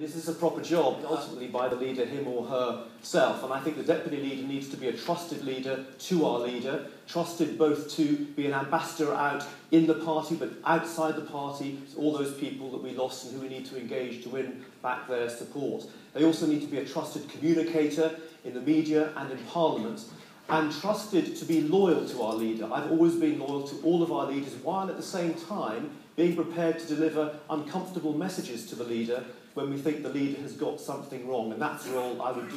This is a proper job, ultimately by the leader, him or herself. And I think the deputy leader needs to be a trusted leader to our leader, trusted both to be an ambassador out in the party, but outside the party, all those people that we lost and who we need to engage to win back their support. They also need to be a trusted communicator in the media and in Parliament, and trusted to be loyal to our leader. I've always been loyal to all of our leaders, while at the same time being prepared to deliver uncomfortable messages to the leader when we think the leader has got something wrong, and that's the role I would do.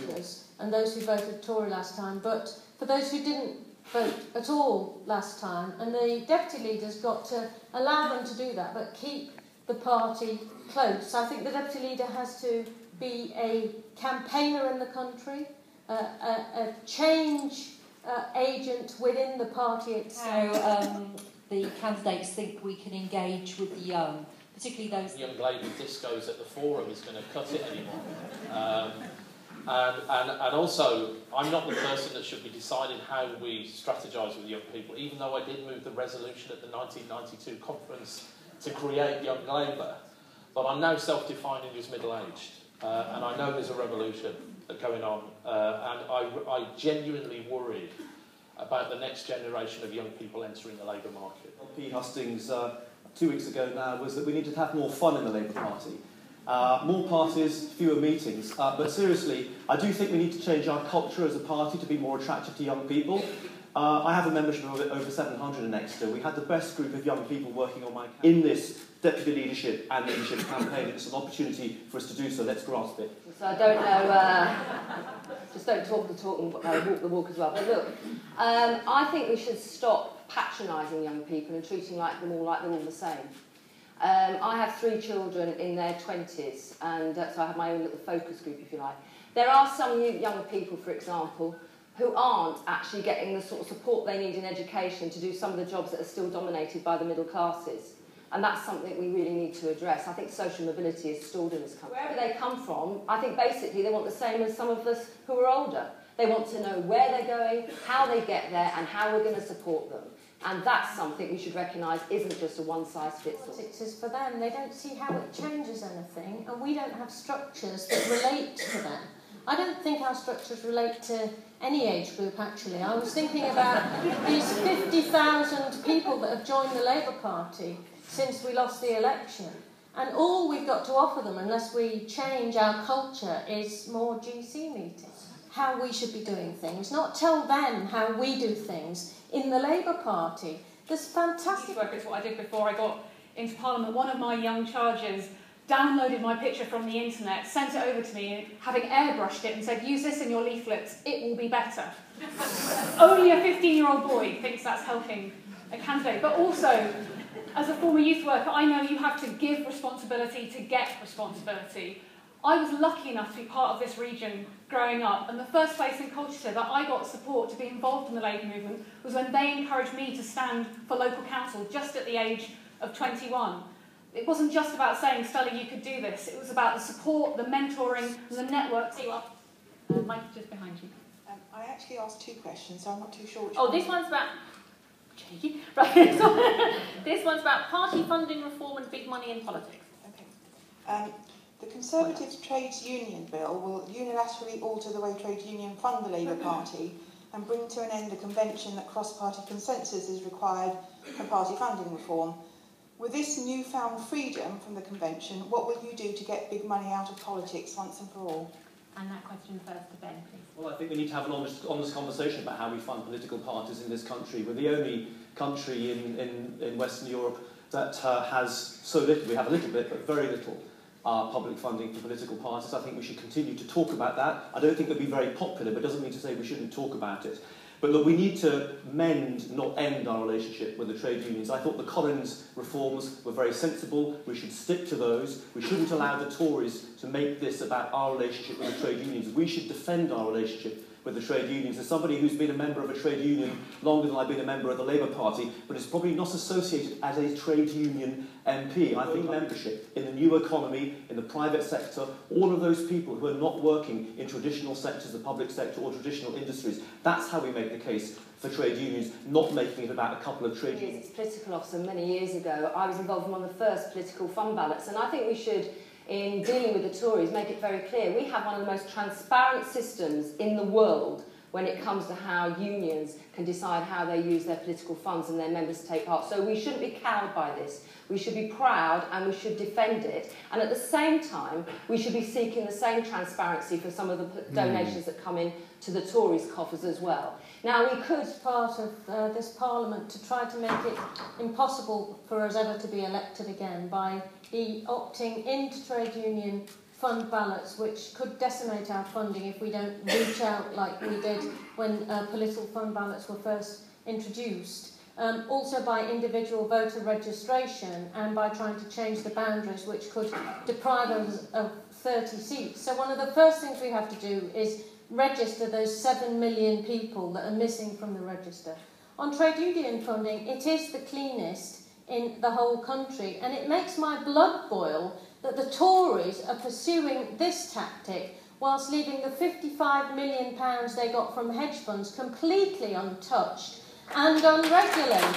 And those who voted Tory last time, but for those who didn't vote at all last time, and the deputy leader's got to allow them to do that, but keep the party close. I think the deputy leader has to be a campaigner in the country, uh, a, a change uh, agent within the party itself. How um, the candidates think we can engage with the young particularly those young lady discos at the forum is going to cut it anymore. Um, and, and, and also, I'm not the person that should be deciding how we strategise with young people, even though I did move the resolution at the 1992 conference to create Young Labour. But I'm now self-defining as middle-aged, uh, and I know there's a revolution going on, uh, and I, I genuinely worry about the next generation of young people entering the labour market. P. Hustings uh, two weeks ago now was that we needed to have more fun in the Labour Party. Uh, more parties, fewer meetings. Uh, but seriously, I do think we need to change our culture as a party to be more attractive to young people. Uh, I have a membership of over 700 in Exeter. We had the best group of young people working on my campaign. In this deputy leadership and leadership campaign, it's an opportunity for us to do so. Let's grasp it. So I don't know... Uh... Just don't talk the talk and uh, walk the walk as well. But look, um, I think we should stop patronising young people and treating like them all like they're all the same. Um, I have three children in their 20s, and uh, so I have my own little focus group, if you like. There are some young people, for example, who aren't actually getting the sort of support they need in education to do some of the jobs that are still dominated by the middle classes. And that's something we really need to address. I think social mobility is stalled in this country. Wherever they come from, I think basically they want the same as some of us who are older. They want to know where they're going, how they get there, and how we're going to support them. And that's something we should recognise isn't just a one-size-fits-all. Politics is for them. They don't see how it changes anything, and we don't have structures that relate to them. I don't think our structures relate to any age group, actually. I was thinking about these 50,000 people that have joined the Labour Party. Since we lost the election. And all we've got to offer them, unless we change our culture, is more GC meetings. How we should be doing things, not tell them how we do things in the Labour Party. There's fantastic work. It's what I did before I got into Parliament. One of my young charges downloaded my picture from the internet, sent it over to me, having airbrushed it, and said, use this in your leaflets, it will be better. Only a 15 year old boy thinks that's helping a candidate. But also, as a former youth worker, I know you have to give responsibility to get responsibility. I was lucky enough to be part of this region growing up, and the first place in Colchester that I got support to be involved in the Labour movement was when they encouraged me to stand for local council just at the age of 21. It wasn't just about saying, Stella, you could do this. It was about the support, the mentoring, and the network. See what? Uh, Mike, just behind you. Um, I actually asked two questions, so I'm not too sure which Oh, one. this one's about... Cheeky. Right, so this one's about party funding reform and big money in politics. Okay. Um, the Conservative Trades Union Bill will unilaterally alter the way trade union fund the Labour Party and bring to an end the convention that cross-party consensus is required for party funding reform. With this newfound freedom from the convention, what will you do to get big money out of politics once and for all? And that question first to Ben, please. Well, I think we need to have an honest, honest conversation about how we fund political parties in this country. We're the only country in, in, in Western Europe that uh, has so little, we have a little bit, but very little uh, public funding for political parties. I think we should continue to talk about that. I don't think it would be very popular, but it doesn't mean to say we shouldn't talk about it. But look, we need to mend, not end, our relationship with the trade unions. I thought the Collins reforms were very sensible. We should stick to those. We shouldn't allow the Tories to make this about our relationship with the trade unions. We should defend our relationship with the trade unions. As somebody who's been a member of a trade union longer than I've been a member of the Labour Party, but is probably not associated as a trade union MP. I think membership in the new economy, in the private sector, all of those people who are not working in traditional sectors, the public sector or traditional industries, that's how we make the case for trade unions, not making it about a couple of trade unions. It's political officer many years ago. I was involved in one of the first political fund ballots, and I think we should in dealing with the Tories make it very clear we have one of the most transparent systems in the world when it comes to how unions can decide how they use their political funds and their members to take part. So we shouldn't be cowed by this. We should be proud and we should defend it. And at the same time, we should be seeking the same transparency for some of the Hmm. donations that come in to the Tories' coffers as well. Now, we could part of uh, this Parliament to try to make it impossible for us ever to be elected again by e- opting into trade union fund ballots, which could decimate our funding if we don't reach out like we did when uh, political fund ballots were first introduced. Um, also by individual voter registration and by trying to change the boundaries, which could deprive us of 30 seats. So one of the first things we have to do is register those 7 million people that are missing from the register. On trade union funding, it is the cleanest in the whole country, and it makes my blood boil that the Tories are pursuing this tactic whilst leaving the 55 million pounds they got from hedge funds completely untouched and unregulated.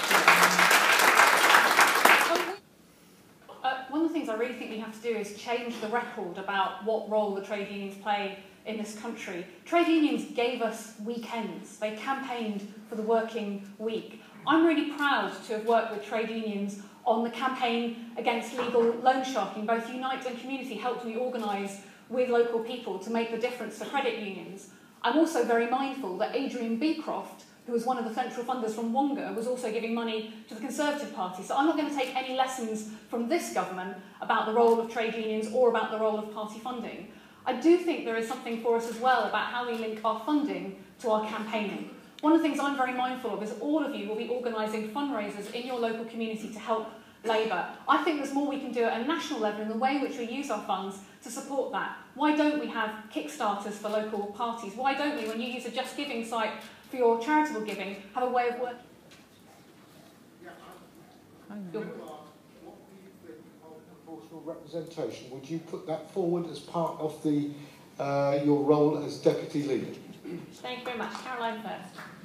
Uh, one of the things I really think we have to do is change the record about what role the trade unions play in this country. Trade unions gave us weekends. They campaigned for the working week. I'm really proud to have worked with trade unions on the campaign against legal loan sharking. Both Unite and Community helped me organise with local people to make the difference to credit unions. I'm also very mindful that Adrian Beecroft, who was one of the central funders from Wonga, was also giving money to the Conservative Party. So I'm not going to take any lessons from this government about the role of trade unions or about the role of party funding. I do think there is something for us as well about how we link our funding to our campaigning. One of the things I'm very mindful of is all of you will be organising fundraisers in your local community to help Labour. I think there's more we can do at a national level in the way in which we use our funds to support that. Why don't we have Kickstarters for local parties? Why don't we, when you use a Just Giving site for your charitable giving, have a way of working? proportional representation, would you put that forward as part of the uh, your role as deputy leader? Thank you very much. Caroline first.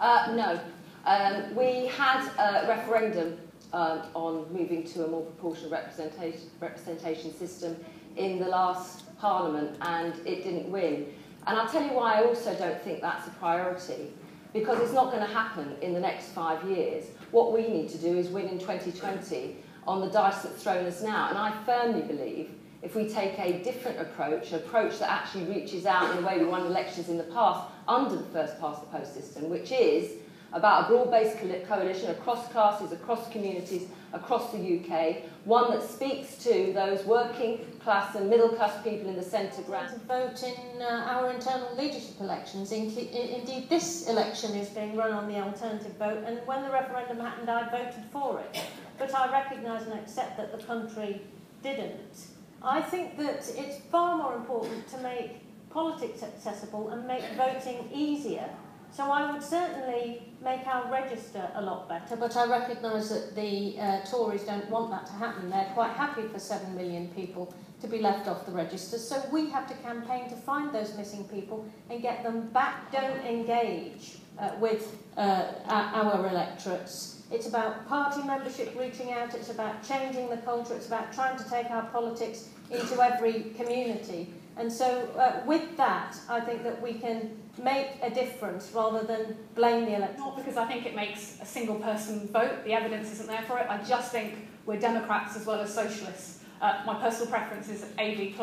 Uh, no. Um, we had a referendum um, on moving to a more proportional representation, representation system in the last Parliament and it didn't win. And I'll tell you why I also don't think that's a priority. Because it's not going to happen in the next five years. What we need to do is win in 2020 on the dice that's thrown us now. And I firmly believe if we take a different approach, an approach that actually reaches out in the way we won elections in the past under the first past the post system, which is about a broad-based coalition across classes, across communities, across the UK, one that speaks to those working class and middle class people in the centre ground. To vote in uh, our internal leadership elections. In, indeed, this election is being run on the alternative vote, and when the referendum happened, I voted for it. But I recognise and accept that the country didn't. I think that it's far more important to make politics accessible and make voting easier. So I would certainly make our register a lot better, but I recognise that the uh, Tories don't want that to happen. They're quite happy for 7 million people to be left off the register. So we have to campaign to find those missing people and get them back. Don't engage uh, with uh, our electorates. It's about party membership reaching out, it's about changing the culture, it's about trying to take our politics into every community. And so, uh, with that, I think that we can make a difference rather than blame the electorate. Not because I think it makes a single person vote, the evidence isn't there for it. I just think we're Democrats as well as socialists. Uh, my personal preference is AV.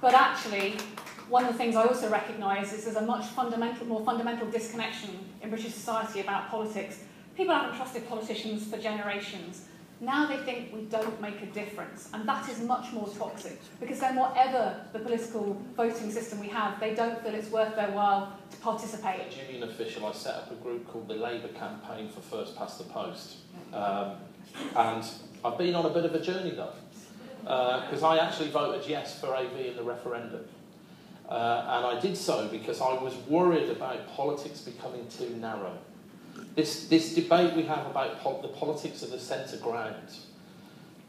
But actually, one of the things I also recognise is there's a much fundamental, more fundamental disconnection in British society about politics. People haven't trusted politicians for generations. Now they think we don't make a difference, and that is much more toxic because then, whatever the political voting system we have, they don't feel it's worth their while to participate. As a union official, I set up a group called the Labour Campaign for First Past the Post, um, and I've been on a bit of a journey though, because uh, I actually voted yes for AV in the referendum. Uh, and I did so because I was worried about politics becoming too narrow. This, this debate we have about pol- the politics of the centre ground,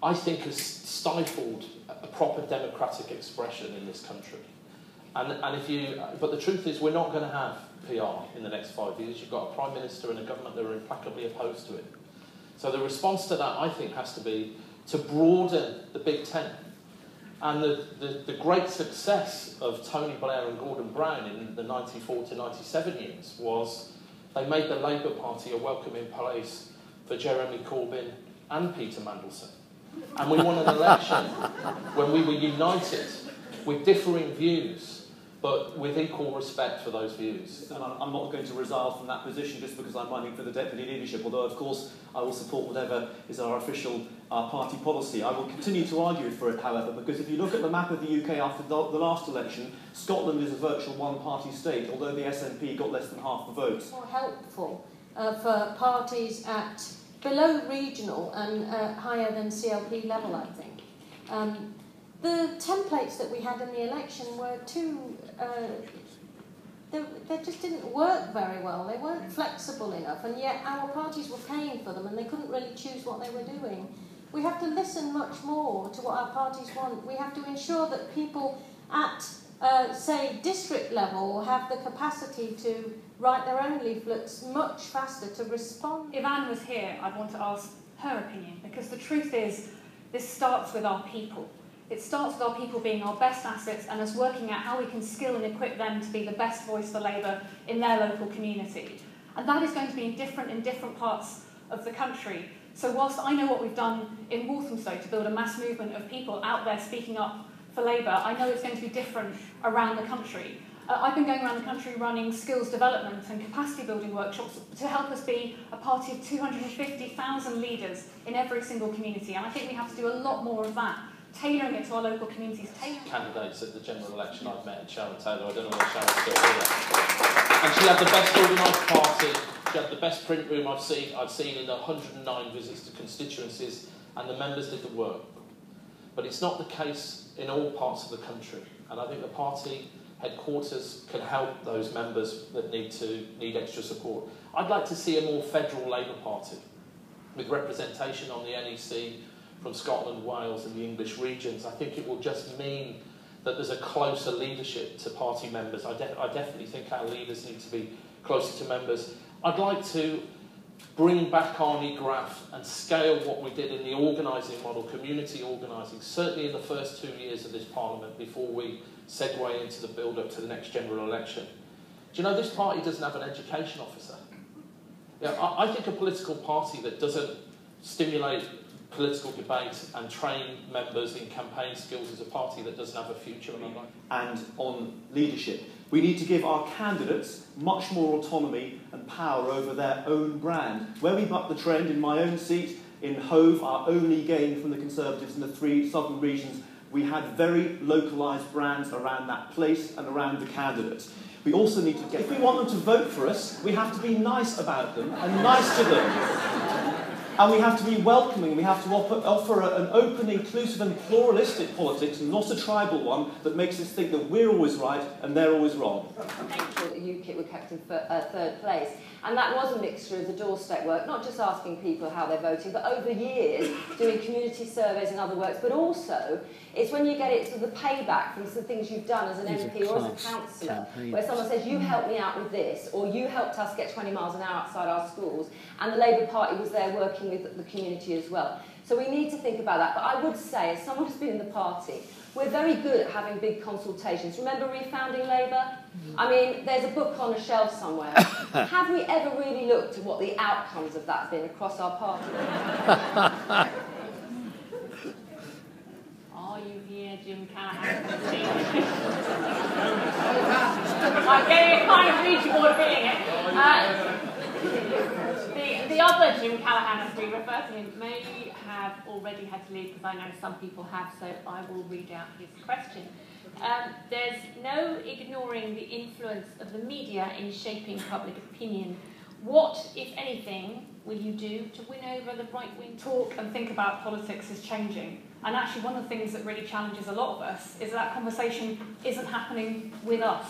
I think has stifled a proper democratic expression in this country. And, and if you, but the truth is, we're not going to have PR in the next five years. You've got a prime minister and a government that are implacably opposed to it. So the response to that, I think, has to be to broaden the big tent And the, the, the great success of Tony Blair and Gordon Brown in the 94 to 97 years was they made the Labour Party a welcoming place for Jeremy Corbyn and Peter Mandelson. And we won an election when we were united with differing views but with equal respect for those views. And I'm not going to resile from that position just because I'm running for the deputy leadership, although, of course, I will support whatever is our official uh, party policy. I will continue to argue for it, however, because if you look at the map of the UK after the, the last election, Scotland is a virtual one-party state, although the SNP got less than half the votes. More helpful uh, for parties at below regional and uh, higher than CLP level, I think. Um, the templates that we had in the election were too. Uh, they, they just didn't work very well. They weren't flexible enough, and yet our parties were paying for them and they couldn't really choose what they were doing. We have to listen much more to what our parties want. We have to ensure that people at, uh, say, district level have the capacity to write their own leaflets much faster to respond. If Anne was here, I'd want to ask her opinion because the truth is, this starts with our people. It starts with our people being our best assets and us working out how we can skill and equip them to be the best voice for Labour in their local community. And that is going to be different in different parts of the country. So whilst I know what we've done in Walthamstow to build a mass movement of people out there speaking up for Labour, I know it's going to be different around the country. Uh, I've been going around the country running skills development and capacity building workshops to help us be a party of 250,000 leaders in every single community. And I think we have to do a lot more of that tailoring it to our local communities. Tailoring Candidates at the general election I've met Sharon Taylor. I don't know whether Sharon's still here. And she had the best organised party. She had the best print room I've seen. I've seen in the 109 visits to constituencies, and the members did the work. But it's not the case in all parts of the country, and I think the party headquarters can help those members that need to need extra support. I'd like to see a more federal Labour Party with representation on the NEC from Scotland, Wales and the English regions, I think it will just mean that there's a closer leadership to party members. I, I definitely think our leaders need to be closer to members. I'd like to bring back Arnie Graf and scale what we did in the organising model, community organising, certainly in the first two years of this parliament before we segue into the build-up to the next general election. Do you know this party doesn't have an education officer? Yeah, I, I think a political party that doesn't stimulate political debate and train members in campaign skills as a party that doesn't have a future and on leadership. We need to give our candidates much more autonomy and power over their own brand. Where we buck the trend in my own seat, in Hove, our only gain from the Conservatives in the three southern regions, we had very localised brands around that place and around the candidates. We also need to get, if we want them to vote for us, we have to be nice about them and nice to them. And we have to be welcoming, we have to offer, offer an open, inclusive, and pluralistic politics, not a tribal one that makes us think that we're always right and they're always wrong. Sure that UKIP were kept in uh, third place. And that was a mixture of the doorstep work, not just asking people how they're voting, but over years doing community surveys and other works, but also it's when you get it to the payback from some things you've done as an These MP or as a councillor, where someone says, you helped me out with this, or you helped us get 20 miles an hour outside our schools, and the Labour Party was there working with the community as well. So we need to think about that. But I would say, as someone who's been in the party, we're very good at having big consultations. Remember refounding Labour? I mean, there's a book on a shelf somewhere. have we ever really looked at what the outcomes of that have been across our party? Are you here, Jim Callaghan? I'm getting kind of reachable it. Uh, the, the other Jim Callaghan, as we refer to him, may have already had to leave because I know some people have, so I will read out his question. Um, there's no ignoring the influence of the media in shaping public opinion. What, if anything, will you do to win over the right wing? Talk and think about politics is changing. And actually, one of the things that really challenges a lot of us is that conversation isn't happening with us.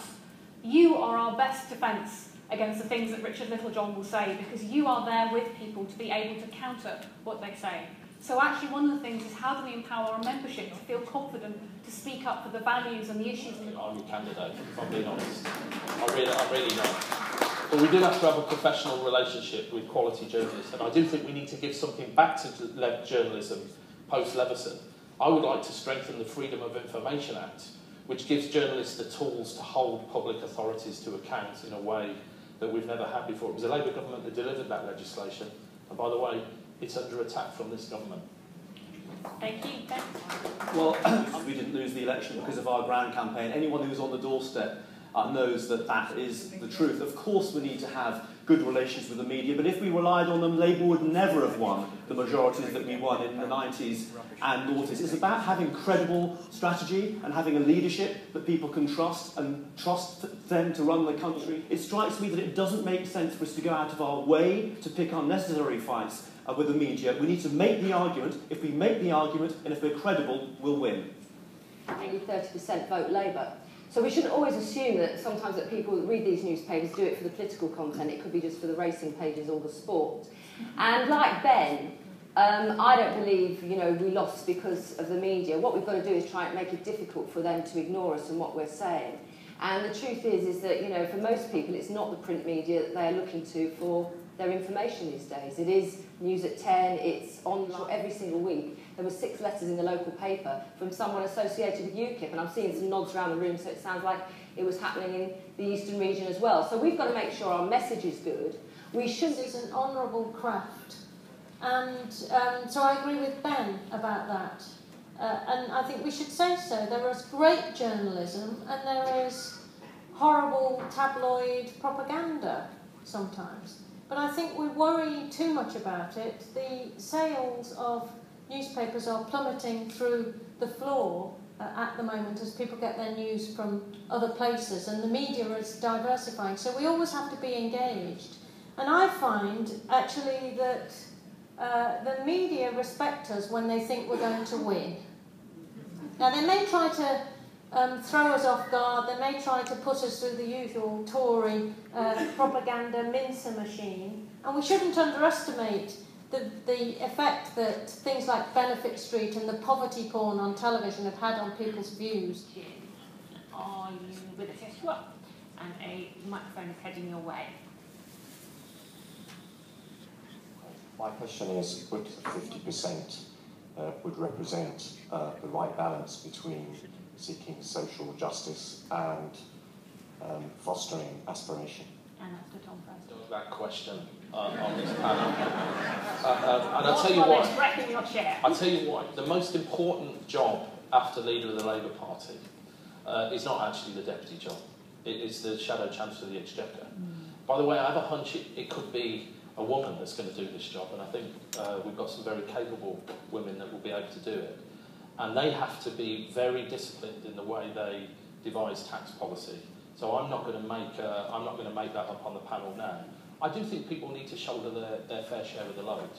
You are our best defence against the things that Richard Littlejohn will say because you are there with people to be able to counter what they say. So actually one of the things is how do we empower our membership to feel confident to speak up for the values and the issues. I'm a candidate, if I'm being honest. I really, I really not. But we do have to have a professional relationship with quality journalists, and I do think we need to give something back to journalism post Leveson. I would like to strengthen the Freedom of Information Act, which gives journalists the tools to hold public authorities to account in a way that we've never had before. It was the Labour government that delivered that legislation, and by the way, it's under attack from this government. Thank you. Well, we didn't lose the election because of our grand campaign. Anyone who was on the doorstep uh, knows that that is the truth. Of course, we need to have good relations with the media, but if we relied on them, Labour would never have won the majorities that we won in the 90s and noughties. It's about having credible strategy and having a leadership that people can trust and trust them to run the country. It strikes me that it doesn't make sense for us to go out of our way to pick unnecessary fights uh, with the media. We need to make the argument. If we make the argument and if we're credible, we'll win. Only 30% vote Labour. So we shouldn't always assume that sometimes that people that read these newspapers do it for the political content. It could be just for the racing pages or the sport. And like Ben, um, I don't believe you know we lost because of the media. What we've got to do is try and make it difficult for them to ignore us and what we're saying. And the truth is, is that you know for most people, it's not the print media that they are looking to for their information these days. It is news at 10, it's online every single week. There were six letters in the local paper from someone associated with UKIP, and I'm seeing some nods around the room, so it sounds like it was happening in the eastern region as well. So we've got to make sure our message is good. We should. This is an honourable craft. And um, so I agree with Ben about that. Uh, and I think we should say so. There is great journalism and there is horrible tabloid propaganda sometimes. But I think we worry too much about it. The sales of newspapers are plummeting through the floor uh, at the moment as people get their news from other places, and the media is diversifying. So we always have to be engaged. And I find actually that uh, the media respect us when they think we're going to win. Now, they may try to um, throw us off guard, they may try to put us through the usual Tory uh, propaganda mincer machine, and we shouldn't underestimate the, the effect that things like Benefit Street and the poverty porn on television have had on people's views. Are you with us? Yes, you are. And a microphone is heading your way. My question is, would 50% uh, would represent uh, the right balance between seeking social justice and um, fostering aspiration? And that's to Tom first. That question uh, on this panel. Uh, uh and I'll tell you what, I'll tell you what, the most important job after leader of the Labour Party uh, is not actually the deputy job. It is the shadow chancellor of the exchequer. Mm. By the way, I have a hunch it, it could be a woman that's going to do this job, and I think uh, we've got some very capable women that will be able to do it. And they have to be very disciplined in the way they devise tax policy. So I'm not going to make uh, I'm not going to make that up on the panel now. I do think people need to shoulder their, their fair share of the load.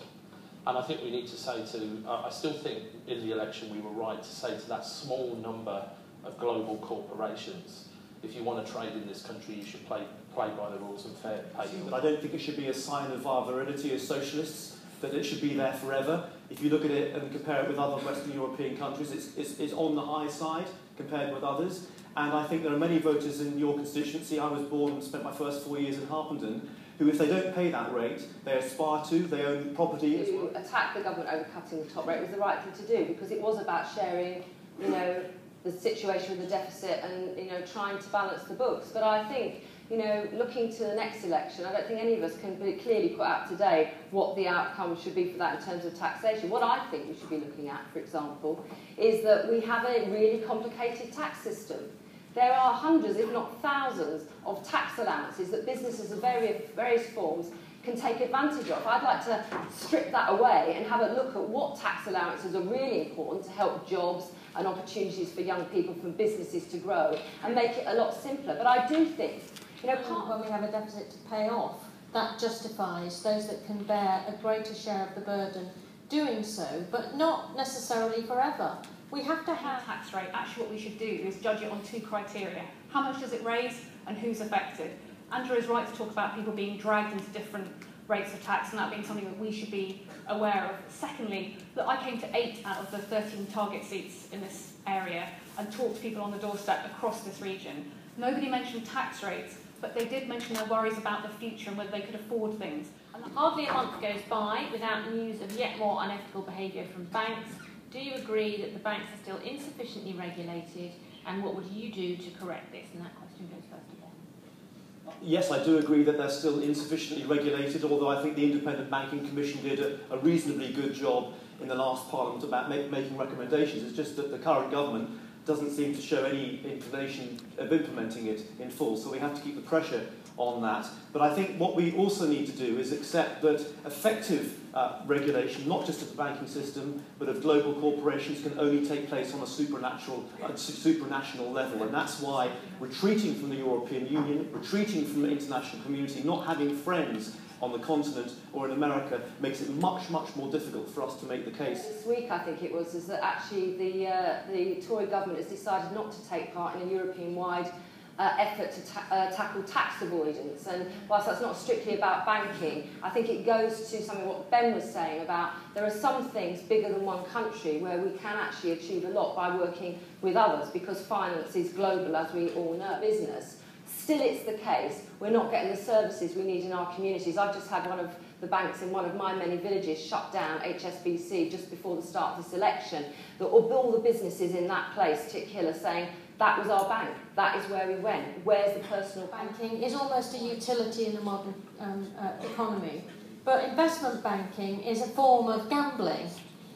And I think we need to say to, I still think in the election we were right to say to that small number of global corporations, if you want to trade in this country, you should play, play by the rules and fair pay. I don't think it should be a sign of our virility as socialists that it should be there forever. If you look at it and compare it with other Western European countries, it's, it's, it's on the high side compared with others. And I think there are many voters in your constituency. I was born and spent my first four years in Harpenden, who, if they don't pay that rate, they aspire to, they own property as well. to attack the government over cutting the top rate was the right thing to do because it was about sharing, you know, the situation with the deficit and, you know, trying to balance the books. But I think, you know, looking to the next election, I don't think any of us can clearly put out today what the outcome should be for that in terms of taxation. What I think we should be looking at, for example, is that we have a really complicated tax system. There are hundreds, if not thousands, of tax allowances that businesses of various, various forms can take advantage of. I'd like to strip that away and have a look at what tax allowances are really important to help jobs and opportunities for young people from businesses to grow and make it a lot simpler. But I do think, you know, part when we have a deficit to pay off, that justifies those that can bear a greater share of the burden doing so, but not necessarily forever. We have to have tax rate, actually what we should do is judge it on two criteria. How much does it raise and who's affected? Andrew is right to talk about people being dragged into different rates of tax and that being something that we should be aware of. Secondly, that I came to eight out of the 13 target seats in this area and talked to people on the doorstep across this region. Nobody mentioned tax rates, but they did mention their worries about the future and whether they could afford things. And hardly a month goes by without news of yet more unethical behaviour from banks, Do you agree that the banks are still insufficiently regulated, and what would you do to correct this? And that question goes first to Ben. Yes, I do agree that they're still insufficiently regulated, although I think the Independent Banking Commission did a, a reasonably good job in the last Parliament about make, making recommendations. It's just that the current government doesn't seem to show any inclination of implementing it in full, so we have to keep the pressure on that. But I think what we also need to do is accept that effective uh, regulation, not just of the banking system, but of global corporations, can only take place on a supernatural, uh, supranational level. And that's why retreating from the European Union, retreating from the international community, not having friends on the continent or in America makes it much, much more difficult for us to make the case. This week, I think it was, is that actually the, uh, the Tory government has decided not to take part in a European-wide uh, effort to ta uh, tackle tax avoidance. And whilst that's not strictly about banking, I think it goes to something what Ben was saying about there are some things bigger than one country where we can actually achieve a lot by working with others because finance is global, as we all know, business. Still, it's the case we're not getting the services we need in our communities. I've just had one of the banks in one of my many villages shut down HSBC just before the start of this election. The, all the businesses in that place, Tick Hill, are saying that was our bank. That is where we went. Where's the personal banking? Is almost a utility in the modern um, uh, economy. But investment banking is a form of gambling.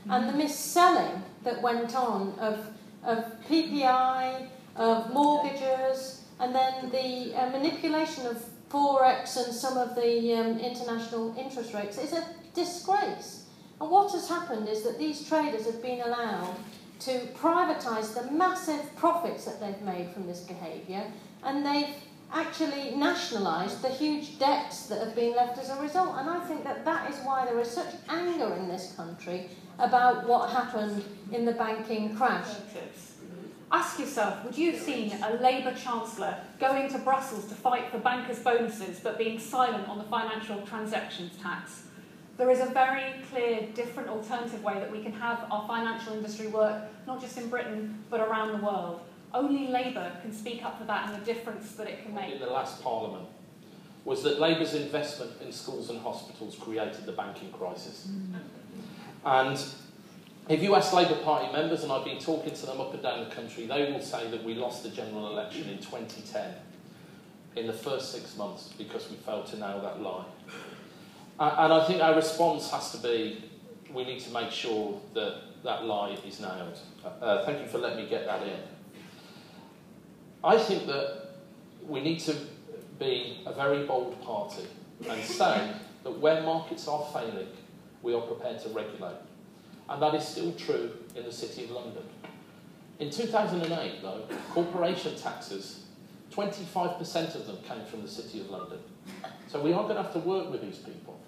And the mis-selling that went on of, of PPI, of mortgages, and then the uh, manipulation of Forex and some of the um, international interest rates is a disgrace. And what has happened is that these traders have been allowed to privatise the massive profits that they've made from this behaviour, and they've actually nationalised the huge debts that have been left as a result. And I think that that is why there is such anger in this country about what happened in the banking crash. Ask yourself, would you have seen a Labour Chancellor going to Brussels to fight for bankers' bonuses but being silent on the financial transactions tax? There is a very clear, different alternative way that we can have our financial industry work, not just in Britain, but around the world. Only Labour can speak up for that and the difference that it can make. In the last Parliament, was that Labour's investment in schools and hospitals created the banking crisis. And if you ask Labour Party members, and I've been talking to them up and down the country, they will say that we lost the general election in 2010 in the first six months because we failed to nail that line. And I think our response has to be we need to make sure that that lie is nailed. Uh, thank you for letting me get that in. I think that we need to be a very bold party and say that where markets are failing, we are prepared to regulate. And that is still true in the City of London. In 2008, though, corporation taxes, 25% of them came from the City of London. So we are going to have to work with these people.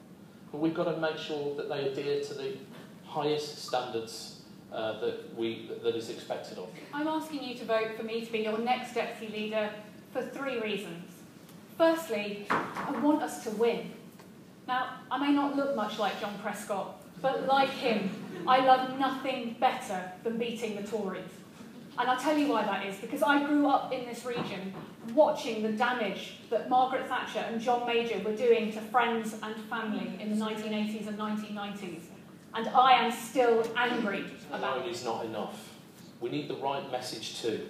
But we've got to make sure that they adhere to the highest standards uh, that, we, that is expected of them. I'm asking you to vote for me to be your next deputy leader for three reasons. Firstly, I want us to win. Now, I may not look much like John Prescott, but like him, I love nothing better than beating the Tories. And I'll tell you why that is, because I grew up in this region watching the damage that Margaret Thatcher and John Major were doing to friends and family in the 1980s and 1990s. And I am still angry about it. is not enough. We need the right message too.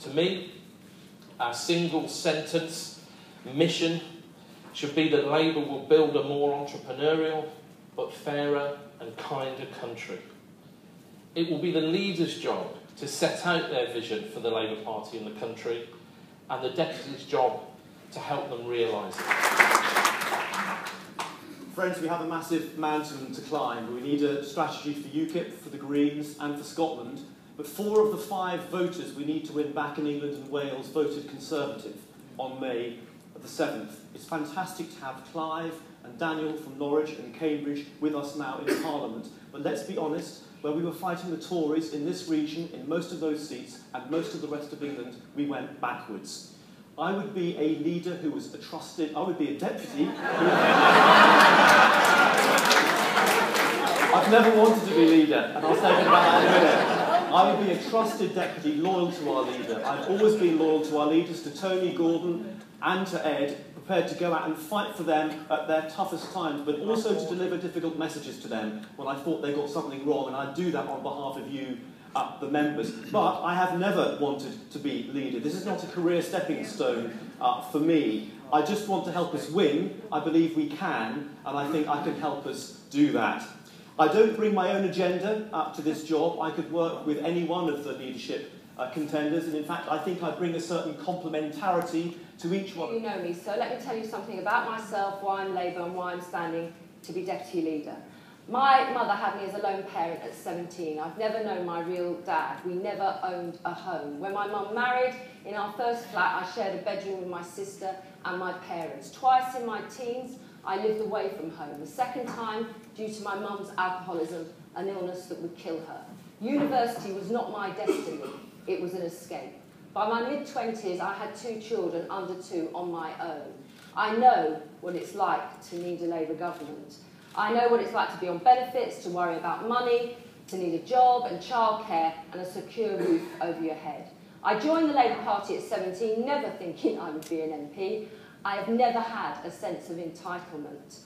To me, our single sentence mission should be that Labour will build a more entrepreneurial, but fairer and kinder country. It will be the leader's job to set out their vision for the Labour Party and the country, and the deputy's job to help them realise it. Friends, we have a massive mountain to climb. We need a strategy for UKIP, for the Greens, and for Scotland. But four of the five voters we need to win back in England and Wales voted Conservative on May the 7th. It's fantastic to have Clive and Daniel from Norwich and Cambridge with us now in Parliament. But let's be honest, where we were fighting the Tories in this region, in most of those seats, and most of the rest of England, we went backwards. I would be a leader who was a trusted, I would be a deputy. I've never wanted to be leader, and I'll say about that in a minute. I would be a trusted deputy, loyal to our leader. I've always been loyal to our leaders, to Tony Gordon and to Ed, prepared to go out and fight for them at their toughest times, but also to deliver difficult messages to them when I thought they got something wrong, and I do that on behalf of you, uh, the members. But I have never wanted to be leader. This is not a career stepping stone uh, for me. I just want to help us win. I believe we can, and I think I can help us do that. I don't bring my own agenda up to this job. I could work with any one of the leadership uh, contenders, and in fact, I think I bring a certain complementarity to each one. You know me, so let me tell you something about myself, why I'm Labour, and why I'm standing to be deputy leader. My mother had me as a lone parent at 17. I've never known my real dad. We never owned a home. When my mum married, in our first flat, I shared a bedroom with my sister and my parents. Twice in my teens, I lived away from home. The second time, due to my mum's alcoholism, an illness that would kill her. University was not my destiny. It was an escape. By my mid-20s, I had two children under two on my own. I know what it's like to need a Labour government. I know what it's like to be on benefits, to worry about money, to need a job and childcare and a secure roof over your head. I joined the Labour Party at 17, never thinking I would be an MP. I have never had a sense of entitlement.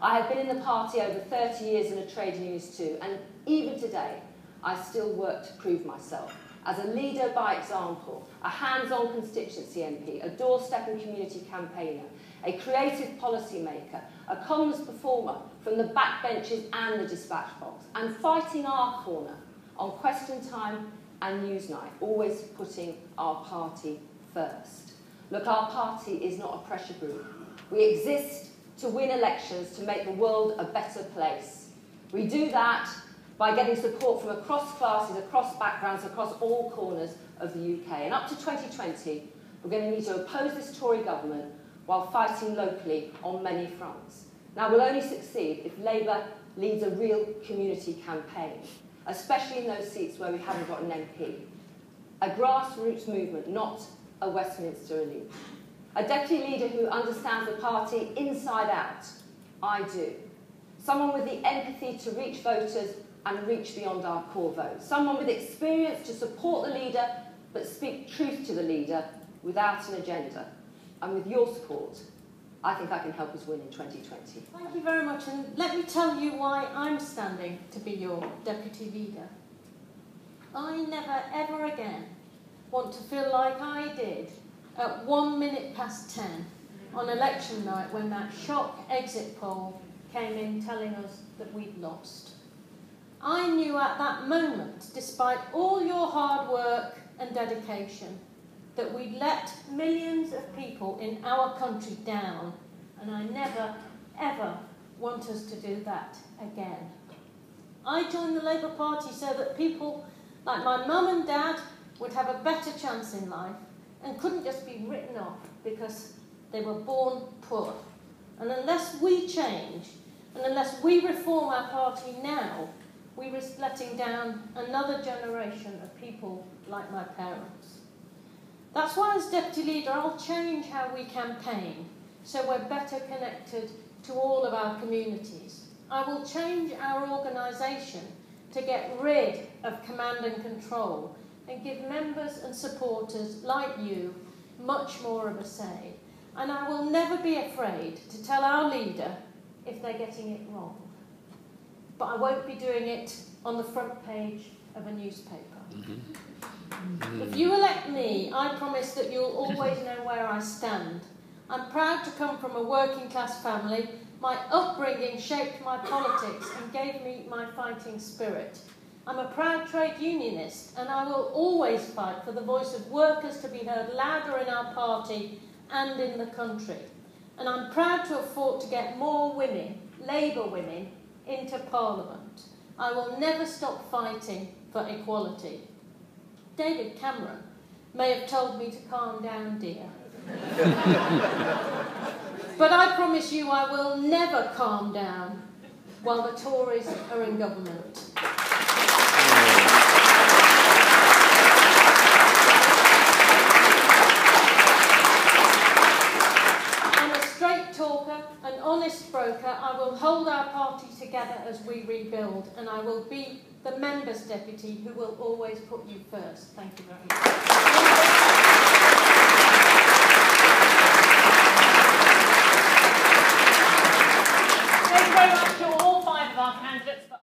I have been in the party over 30 years in a trade union too, and even today, I still work to prove myself as a leader by example, a hands-on constituency MP, a doorstep and community campaigner, a creative policymaker, a Commons performer from the backbenches and the dispatch box, and fighting our corner on question time and Newsnight, always putting our party first. Look, our party is not a pressure group. We exist to win elections to make the world a better place. We do that by getting support from across classes, across backgrounds, across all corners of the UK. And up to 2020, we're going to need to oppose this Tory government while fighting locally on many fronts. Now, we'll only succeed if Labour leads a real community campaign, especially in those seats where we haven't got an MP. A grassroots movement, not a Westminster elite. A deputy leader who understands the party inside out. I do. Someone with the empathy to reach voters and reach beyond our core vote. Someone with experience to support the leader but speak truth to the leader without an agenda. And with your support, I think I can help us win in 2020. Thank you very much. And let me tell you why I'm standing to be your deputy leader. I never, ever again want to feel like I did at one minute past ten on election night when that shock exit poll came in telling us that we'd lost. I knew at that moment, despite all your hard work and dedication, that we'd let millions of people in our country down, and I never, ever want us to do that again. I joined the Labour Party so that people like my mum and dad would have a better chance in life and couldn't just be written off because they were born poor. And unless we change, and unless we reform our party now, we risk letting down another generation of people like my parents. That's why, as deputy leader, I'll change how we campaign so we're better connected to all of our communities. I will change our organisation to get rid of command and control and give members and supporters like you much more of a say. And I will never be afraid to tell our leader if they're getting it wrong but I won't be doing it on the front page of a newspaper. Mm-hmm. If you elect me, I promise that you'll always know where I stand. I'm proud to come from a working class family. My upbringing shaped my politics and gave me my fighting spirit. I'm a proud trade unionist, and I will always fight for the voice of workers to be heard louder in our party and in the country. And I'm proud to have fought to get more women, Labour women, into Parliament. I will never stop fighting for equality. David Cameron may have told me to calm down, dear. but I promise you I will never calm down while the Tories are in government. honest broker, I will hold our party together as we rebuild, and I will be the members' deputy who will always put you first. Thank you very much. Thank you very much to all five of our candidates.